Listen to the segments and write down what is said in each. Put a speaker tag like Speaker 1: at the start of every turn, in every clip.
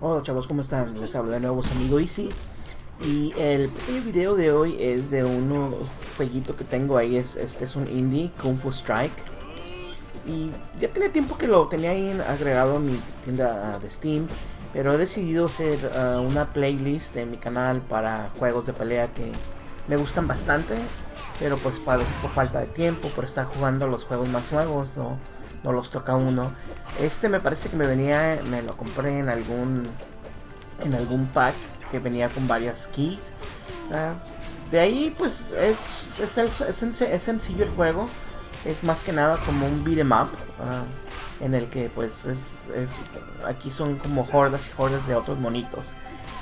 Speaker 1: Hola chavos, ¿cómo están? Les hablo de nuevo su amigo Easy. Y el pequeño video de hoy es de un jueguito que tengo ahí. Es, este es un indie, Kung Fu Strike. Y ya tenía tiempo que lo tenía ahí agregado en mi tienda de Steam. Pero he decidido hacer uh, una playlist en mi canal para juegos de pelea que me gustan bastante. Pero pues por falta de tiempo, por estar jugando los juegos más nuevos, no, no los toca uno. Este me parece que me venía, me lo compré en algún en algún pack que venía con varias keys. Uh, de ahí pues es, es, es, sencillo el juego. Es más que nada como un beat'em up. Uh, en el que pues es, es, aquí son como hordas y hordas de otros monitos.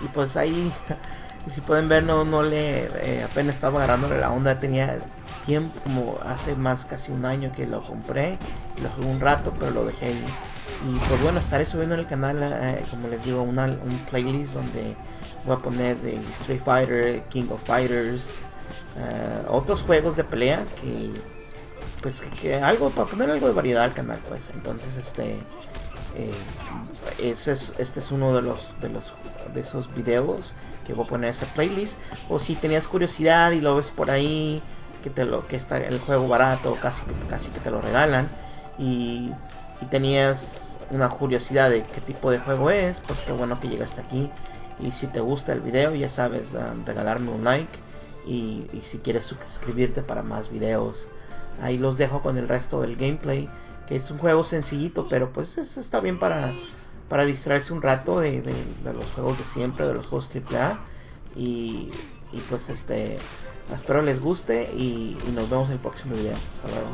Speaker 1: Y pues ahí, si pueden ver, no, no le, eh, apenas estaba agarrándole la onda, tenía tiempo, como hace más casi un año que lo compré, lo jugué un rato, pero lo dejé ahí. Y pues bueno, estaré subiendo en el canal, eh, como les digo, una, un playlist donde voy a poner de Street Fighter, King of Fighters, uh, otros juegos de pelea que pues que, algo para poner algo de variedad al canal pues entonces este eh, ese es, este es uno de los de los de esos videos que voy a poner esa playlist o si tenías curiosidad y lo ves por ahí que te lo que está el juego barato casi casi que te lo regalan y, tenías una curiosidad de qué tipo de juego es pues qué bueno que llegaste aquí y si te gusta el video ya sabes um, regalarme un like y, si quieres suscribirte para más videos. Ahí los dejo con el resto del gameplay que es un juego sencillito pero pues es, está bien para para distraerse un rato de, de, de, los juegos de siempre de los juegos AAA y, y pues este espero les guste y, nos vemos en el próximo video. Hasta luego